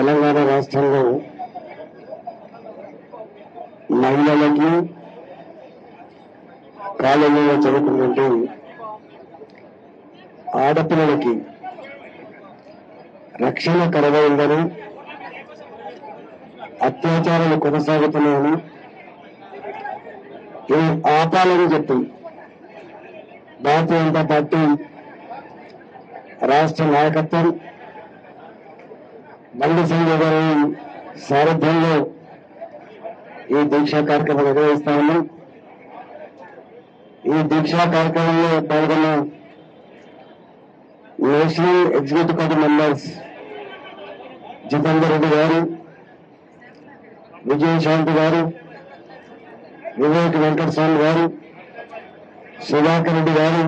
తెలంగాణ రాష్ట్రంలో మహిళలకి కాలేజీలో చదువుకున్నట్టు ఆడపిల్లలకి రక్షణ కరవైందని అత్యాచారాలు కొనసాగుతున్నాయని ఇవి ఆపాలని చెప్పి భారతీయ జనతా పార్టీ రాష్ట్ర నాయకత్వం బండి సంజయ్ గారి సారథ్యంలో ఈ దీక్షా కార్యక్రమం నిర్వహిస్తా ఉన్నాం. ఈ దీక్షా కార్యక్రమంలో పాల్గొన్న national executive committee members Jitender Reddy గారు విజయశాంతి గారు వివేక్ వెంకటస్వామి గారు సుధాకర్ రెడ్డి గారు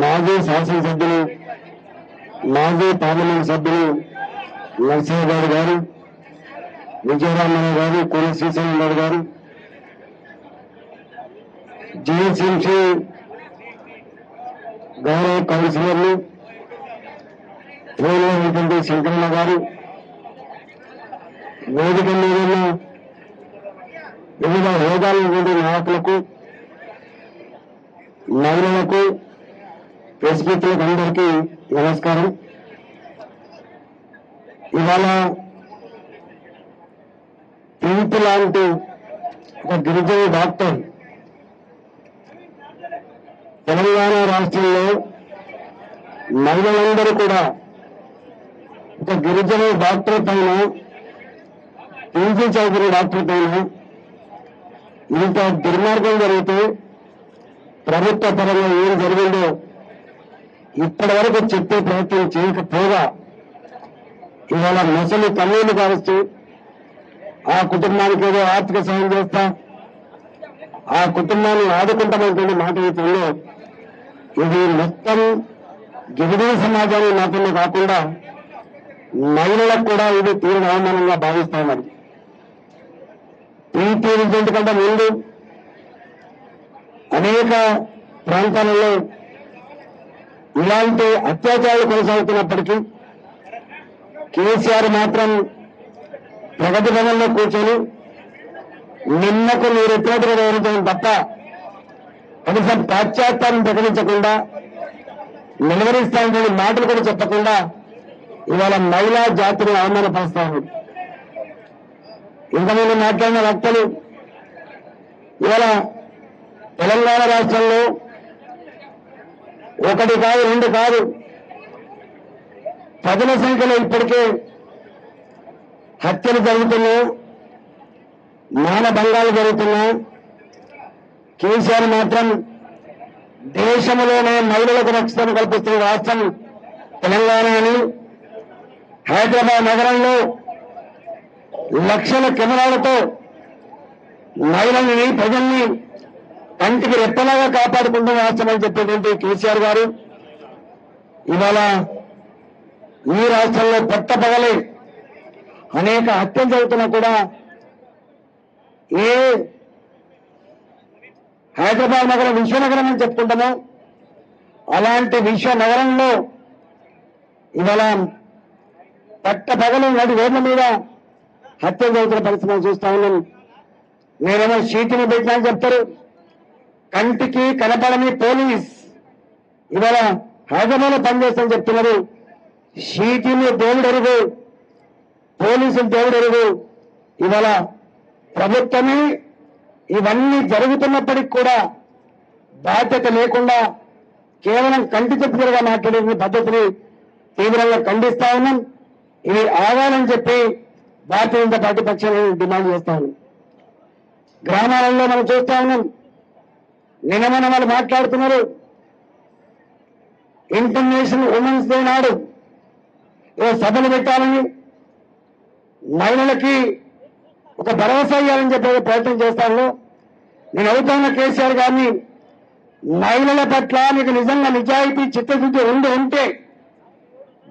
మాజీ శాసనసభ్యులు మాజీ పార్లమెంట్ సభ్యులు నరసింహ గారు గారు విజయరామరావు గారు కోన శ్రీశైలరావు గారు జిహెచ్ఎంసీ గౌరవ కౌన్సిలర్లు ఫోన్లో ఉన్నటువంటి శంకరన్న గారు వేదిక మీద ఉన్న వివిధ హోదాల నాయకులకు మహిళలకు ప్రెస్ మిత్రులకు అందరికీ నమస్కారం. ఇవాళ పింక్ లాంటి ఒక గిరిజన డాక్టర్ తెలంగాణ రాష్ట్రంలో మహిళలందరూ కూడా ఒక గిరిజన డాక్టర్ పైన పీజీ చదువుకున్న డాక్టర్ పైన ఇంత దుర్మార్గం జరిగితే ప్రభుత్వ పరంగా ఏం జరిగిందో ఇప్పటి వరకు చెప్పే ప్రయత్నం చేయకపోగా ఇవాళ ముసలి కన్నీళ్ళు కావచ్చు ఆ కుటుంబానికి ఏదో ఆర్థిక సాయం చేస్తా ఆ కుటుంబాన్ని ఆదుకుంటామనేటువంటి మాట విషయంలో ఇది మొత్తం గిరిజన సమాజాన్ని మాత్రమే కాకుండా మహిళలకు కూడా ఇది తీవ్ర అవమానంగా భావిస్తామని ప్రీతి రిజల్ట్ కంటే ముందు అనేక ప్రాంతాలలో ఇలాంటి అత్యాచారాలు కొనసాగుతున్నప్పటికీ కేసీఆర్ మాత్రం ప్రగతి భవన్లో కూర్చొని నిన్నకు మీరు ఎత్తినట్టుగా వివరించడం తప్ప కనీసం పాశ్చాత్యాన్ని ప్రకటించకుండా నిలవరిస్తానటువంటి మాటలు కూడా చెప్పకుండా ఇవాళ మహిళా జాతిని అవమానపరుస్తాను ఇంతమంది మాట్లాడిన వక్తలు ఇవాళ తెలంగాణ రాష్ట్రంలో ఒకటి కాదు రెండు కాదు. పదుల సంఖ్యలో ఇప్పటికే హత్యలు జరుగుతున్నాయి మానభంగాలు జరుగుతున్నాయి. కేసీఆర్ మాత్రం దేశంలోనే మహిళలకు రక్షణ కల్పిస్తున్న రాష్ట్రం తెలంగాణ అని హైదరాబాద్ నగరంలో లక్షల కెమెరాలతో మహిళల్ని ప్రజల్ని కంటికి రెప్పలాగా కాపాడుకుంటున్న రాష్ట్రం అని చెప్పేటువంటి కేసీఆర్ గారు ఇవాళ ఈ రాష్ట్రంలో పట్టపగలే అనేక హత్యలు జరుగుతున్నా కూడా ఏ హైదరాబాద్ నగరం విశ్వనగరం అని చెప్పుకుంటామో అలాంటి విశ్వనగరంలో ఇవాళ పట్టపగలు నడి రోడ్ల మీద హత్యలు జరుగుతున్న పరిస్థితి మనం చూస్తా ఉన్నాం. నేనేమో షీటిని పెట్టినా అని చెప్తారు. కంటికి కనపడని పోలీస్. ఇవాళ హైదరాబాద్లో పనిచేస్తామని చెప్తున్నారు. షీటిని దేవుడరుగు పోలీసులు దేవుడరుగు ఇవాళ ప్రభుత్వమే ఇవన్నీ జరుగుతున్నప్పటికి కూడా బాధ్యత లేకుండా కేవలం కంటి చెప్పులుగా మాట్లాడే పద్ధతిని తీవ్రంగా ఖండిస్తా ఉన్నాం. ఇవి ఆగాలని చెప్పి భారతీయ జనతా పార్టీ పక్షాన్ని డిమాండ్ చేస్తా ఉన్నాం. గ్రామాలలో మనం చూస్తా ఉన్నాం. నిన్న వాళ్ళు మాట్లాడుతున్నారు. ఇంటర్నేషనల్ ఉమెన్స్ డే నాడు ఏదో సభలు పెట్టాలని మహిళలకి ఒక భరోసా ఇవ్వాలని చెప్పి ప్రయత్నం చేస్తాను. నేను అవుతున్న కేసీఆర్ గారిని. మహిళల పట్ల మీకు నిజంగా నిజాయితీ చిత్తశుద్ధి ఉండి ఉంటే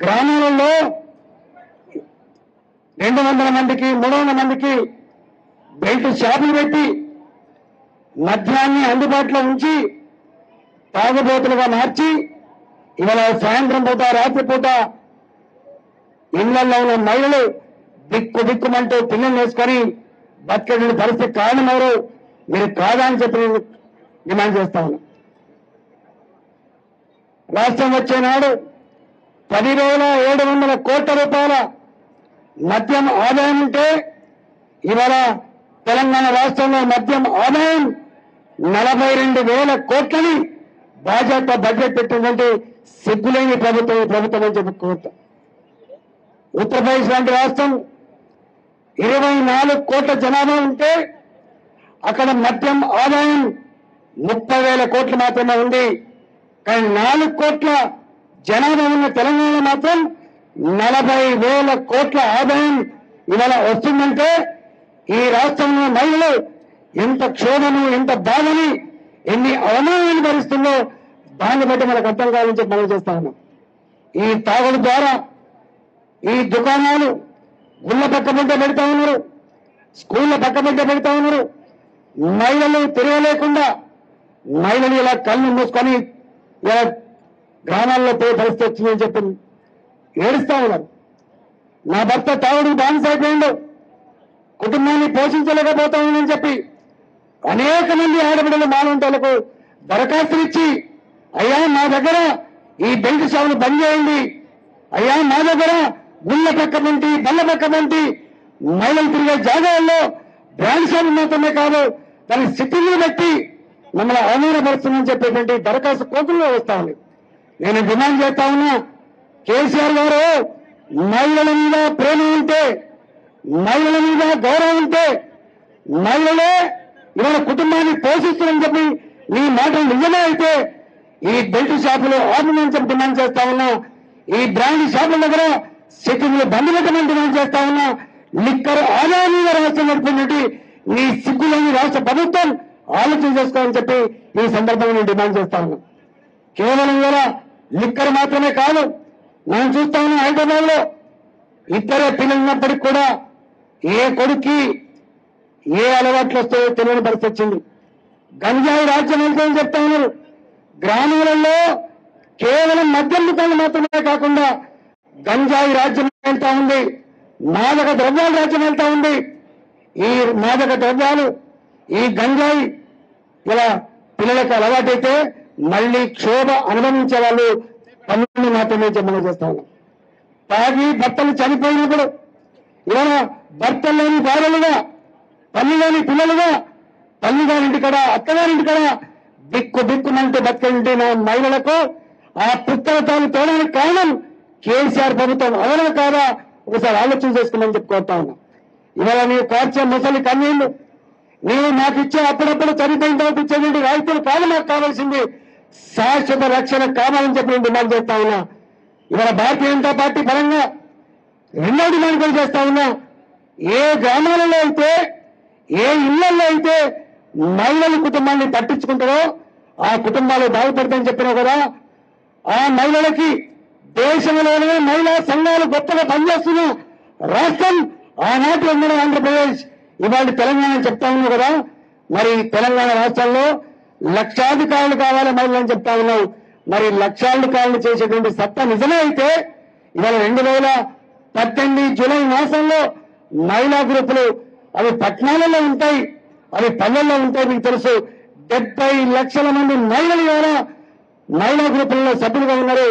గ్రామాలలో రెండు వందల మందికి మూడు వందల మందికి బెల్ట్ షాపులు పెట్టి మద్యాన్ని అందుబాటులో ఉంచి తాగుబోతులుగా మార్చి ఇవాళ సాయంత్రం పూట రాత్రి పూట ఇళ్ళలో ఉన్న మహిళలు దిక్కు దిక్కుమంటూ పిల్లలు వేసుకొని బతికే పరిస్థితి కారణమవరు? మీరు కాదా అని చెప్పి డిమాండ్ చేస్తా ఉన్నా. రాష్ట్రం వచ్చేనాడు పది రోజుల ఏడు వందల కోట్ల రూపాయల మద్యం ఆదాయం ఉంటే ఇవాళ తెలంగాణ రాష్ట్రంలో మద్యం ఆదాయం నలభై రెండు వేల కోట్లని భాజపా బడ్జెట్ పెట్టిందంటే సిగ్గులేని ప్రభుత్వం ప్రభుత్వం అని చెప్పి ఉత్తరప్రదేశ్ లాంటి రాష్ట్రం ఇరవై నాలుగు కోట్ల జనాభా ఉంటే అక్కడ మద్యం ఆదాయం ముప్పై వేల కోట్లు మాత్రమే ఉంది. కానీ నాలుగు కోట్ల జనాభా ఉన్న తెలంగాణ మాత్రం నలభై వేల కోట్ల ఆదాయం ఇవాళ వస్తుందంటే ఈ రాష్ట్రంలో మహిళలు ఎంత క్షోభను ఎంత బాధని ఎన్ని అవమానాన్ని భరిస్తుందో దాన్ని బట్టి మనకు అర్థం కావాలని చెప్పి మనం చేస్తా ఉన్నాం. ఈ తాగుడు ద్వారా ఈ దుకాణాలు గుళ్ళ పక్క బిడ్డ పెడతా ఉన్నారు స్కూళ్ళ పక్క బిడ్డ పెడతా ఉన్నారు. మహిళలు తిరగలేకుండా మహిళలు ఇలా కళ్ళు మూసుకొని ఇలా గ్రామాల్లో పోయే పరిస్థితి వచ్చిందని చెప్పి ఏడుస్తా ఉన్నారు. నా భర్త తాగుడు బానిస అయిపోయిండు. కుటుంబాన్ని పోషించలేకపోతా ఉందని చెప్పి అనేక మంది ఆడబిడ్డలు మానవంతులకు దరఖాస్తులు ఇచ్చి అయ్యా మా దగ్గర ఈ బెల్ట్ షాపులు బంద్ చేయండి. అయ్యా మా దగ్గర గుళ్ళ పక్క పంటి బల్ల పక్క పంటి మహిళలు తిరిగే జాగాల్లో బ్రాండ్ షాపులు మాత్రమే కాదు దాని స్థితిని బట్టి మమ్మల్ని అవమానపరుస్తుందని చెప్పేటువంటి దరఖాస్తు కోతుల్లో వస్తా ఉంది. నేను డిమాండ్ చేస్తా ఉన్నా కేసీఆర్ గారు మహిళల మీద ప్రేమ ఉంటే మహిళల మీద గౌరవం ఉంటే మహిళలే ఇవాళ కుటుంబాన్ని పోషిస్తున్నారని చెప్పి నీ మాటలు నిజమే అయితే ఈ బెల్ట్ షాపులు ఆర్డినెన్స్ డిమాండ్ చేస్తా ఉన్నాం. ఈ బ్రాండ్ షాపుల దగ్గర సెట్టింగ్లు బంద్ పెట్టమని డిమాండ్ చేస్తా ఉన్నాం. లిక్కర్ ఆదాయంగా రాష్ట్రం నడుపుతున్నట్టు నీ సిగ్గులేని రాష్ట్ర ప్రభుత్వం ఆలోచన చేసుకోవాలని చెప్పి ఈ సందర్భంగా నేను డిమాండ్ చేస్తా కేవలం ఇలా లిక్కర్ మాత్రమే కాదు మనం చూస్తా ఉన్నాం హైదరాబాద్లో ఇద్దరే పిల్లలు కూడా ఏ కొడుక్కి ఏ అలవాట్లు వస్తాయో తెలియని పరిస్థితి వచ్చింది. గంజాయి రాజ్యం అని చెప్తా ఉన్నారు గ్రామాలలో కేవలం మద్యం దుకాణాలు మాత్రమే కాకుండా గంజాయి రాజ్యం వెళ్తా ఉంది మాదక ద్రవ్యాల రాజ్యం వెళ్తా ఉంది. ఈ మాదక ద్రవ్యాలు ఈ గంజాయి ఇలా పిల్లలకు అలవాటైతే మళ్ళీ క్షోభ అనుభవించే వాళ్ళు పనులు మాత్రమే జమ చేస్తా తాగి భర్తలు చనిపోయినప్పుడు ఇలా భర్తలు లేని భార్యలుగా తల్లి పిల్లలుగా తల్లి గారింటి కడ అత్తగారింటి కడ దిక్కు దిక్కుమంటూ బతికింటి నా మహిళలకు. ఆ పుస్తకాలు తోడానికి కారణం కేసీఆర్ ప్రభుత్వం. అవునా కాదా? ఒకసారి ఆలోచన చేసుకోమని చెప్పుకోతా ఉన్నా. ఇవాళ నీవు కార్చే ముసలి కన్నీళ్ళు నీవు నాకు ఇచ్చే అప్పుడప్పుడు చనిపోయిన తర్వాత ఇచ్చేటువంటి రాయితీలు కాదు మాకు కావాల్సింది. శాశ్వత రక్షణ కావాలని చెప్పి నేను డిమాండ్ చేస్తా ఉన్నా. ఇవాళ భారతీయ జనతా పార్టీ పరంగా రెండో డిమాండ్ కూడా చేస్తా ఉన్నా. ఏ గ్రామాలలో అయితే ఏ ఇళ్ళలో అయితే మహిళల కుటుంబాన్ని పట్టించుకుంటారో ఆ కుటుంబాలు బాగుపడతాయని చెప్పినా కదా ఆ మహిళలకి దేశంలోనే మహిళా సంఘాలు గొప్పగా పనిచేస్తున్న రాష్ట్రం ఆనాటి ఉమ్మడి ఆంధ్రప్రదేశ్. ఇవాళ తెలంగాణ చెప్తా ఉన్నావు కదా మరి తెలంగాణ రాష్ట్రంలో లక్షాధికారులు కావాలి మహిళలు చెప్తా ఉన్నావు. మరి లక్షాధికారులు చేసేటువంటి సత్తా నిజమే అయితే ఇవాళ రెండు వేల పద్దెనిమిది జూలై మాసంలో మహిళా గ్రూపులు అవి పట్టణాలలో ఉంటాయి. అవి పల్లెల్లో ఉంటాయి మీకు తెలుసు. డెబ్బై లక్షల మంది మహిళలు ద్వారా మహిళా గ్రూపుల్లో సభ్యులుగా ఉన్నారు.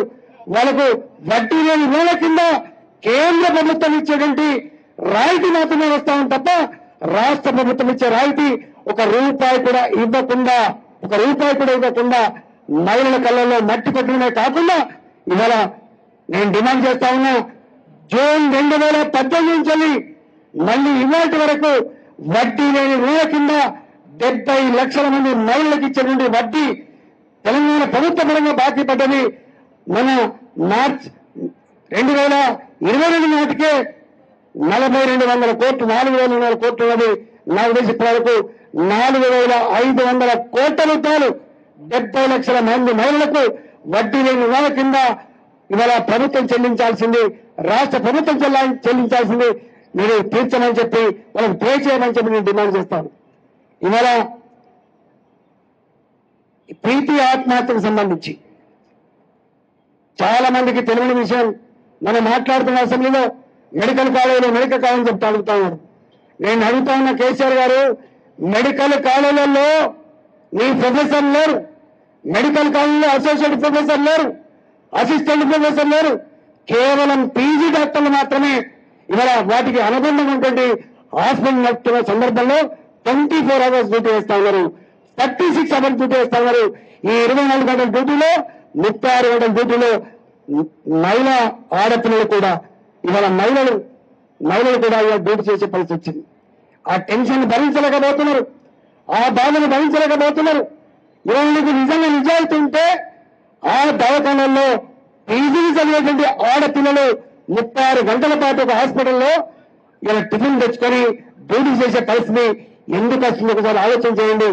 వాళ్ళకు వడ్డీ లేని రుణాల కింద కేంద్ర ప్రభుత్వం ఇచ్చేటువంటి రాయితీ మాత్రమే వస్తామని తప్ప రాష్ట్ర ప్రభుత్వం ఇచ్చే రాయితీ ఒక రూపాయి కూడా ఇవ్వకుండా ఒక రూపాయి కూడా ఇవ్వకుండా మహిళల కళ్ళల్లో మట్టి కొట్టడమే కాకుండా ఇవాళ నేను డిమాండ్ చేస్తా ఉన్నా జూన్ రెండు వేల పద్దెనిమిది నుంచి మళ్ళీ ఇవాటి వరకు వడ్డీ లేని రుణ కింద డెబ్బై లక్షల మంది మహిళలకు ఇచ్చేటువంటి వడ్డీ తెలంగాణ ప్రభుత్వ పరంగా బాకీ మన మార్చ్ రెండు వేల ఇరవై రెండు నాటికే నలభై రెండు వందల కోట్లు నాలుగు వేల వందల కోట్లు ఉన్నది. నా ఉద్దేశ వరకు నాలుగు వేల ఐదు వందల కోట్ల రూపాయలు డెబ్బై లక్షల మంది మహిళలకు వడ్డీ లేని రుణాల కింద ఇవాళ ప్రభుత్వం చెల్లించాల్సింది. రాష్ట్ర ప్రభుత్వం చెల్లించాల్సింది. మీరు తీర్చమని చెప్పి వాళ్ళకి పే చేయమని చెప్పి నేను డిమాండ్ చేస్తాను. ఇవాళ ప్రీతి ఆత్మహత్యకు సంబంధించి చాలా మందికి తెలియని విషయం మనం మాట్లాడుతున్న అసెంబ్లీలో మెడికల్ కాలేజీలో మెడికల్ కాలేజ్ చెప్తా అడుగుతా ఉన్నాడు నేను అడుగుతా ఉన్న కేసీఆర్ గారు మెడికల్ కాలేజీలలో మీ ప్రొఫెసర్ లేరు. మెడికల్ కాలేజీలో అసోసియేట్ ప్రొఫెసర్ లేరు. అసిస్టెంట్ ప్రొఫెసర్ లేరు. కేవలం పీజీ డాక్టర్లు మాత్రమే ఇవాళ వాటికి అనుబంధం హాస్పిటల్ నడుపుతున్న సందర్భంలో ట్వంటీ ఫోర్ అవర్స్ డ్యూటీ వేస్తా ఉన్నారు. థర్టీ సిక్స్ అవర్స్ డ్యూటీ వేస్తా ఉన్నారు. ఈ ఇరవై నాలుగు గంటల డ్యూటీలో ముప్పై ఆరు గంటల డ్యూటీలో మహిళా ఆడపిల్లలు కూడా ఇవాళ మహిళలు మహిళలు కూడా ఇవాళ డ్యూటీ చేసే పరిస్థితి వచ్చింది. ఆ టెన్షన్ భరించలేకపోతున్నారు. ఆ బాధను భరించలేకపోతున్నారు. ఇవాళ నిజంగా నిజాయితీ ఉంటే ఆ దవాఖానల్లో పీజీ చదివేటువంటి ఆడపిల్లలు ముప్పై ఆరు గంటల పాటు ఒక హాస్పిటల్లో ఇలా టిఫిన్ తెచ్చుకొని డ్యూటీ చేసే పరిస్థితి ఎందుకు వస్తుంది ఒకసారి ఆలోచన చేయండి.